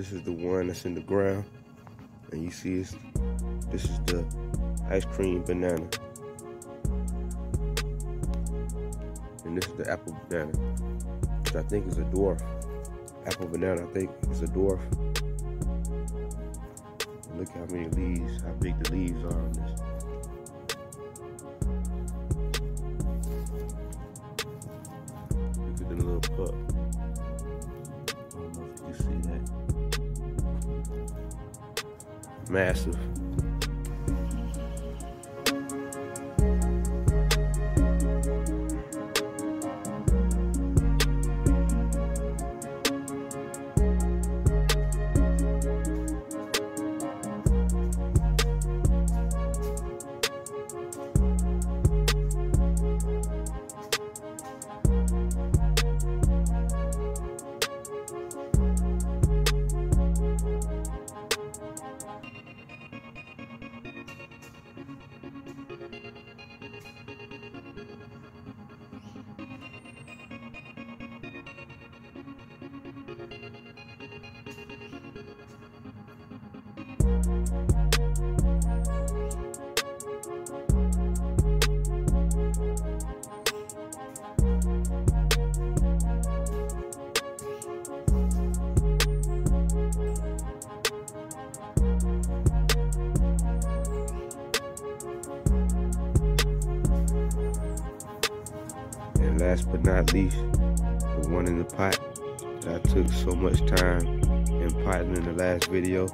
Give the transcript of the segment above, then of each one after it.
This is the one that's in the ground. And you see it's, this is the ice cream banana. And this is the apple banana. Which I think is a dwarf. Apple banana, I think is a dwarf. Look how many leaves, how big the leaves are on this. Look at the little pup. I don't know if you can see Massive. Last but not least, the one in the pot that I took so much time in potting in the last video.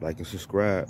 Like and subscribe.